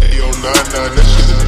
Hey, yo, nah, nah, that shit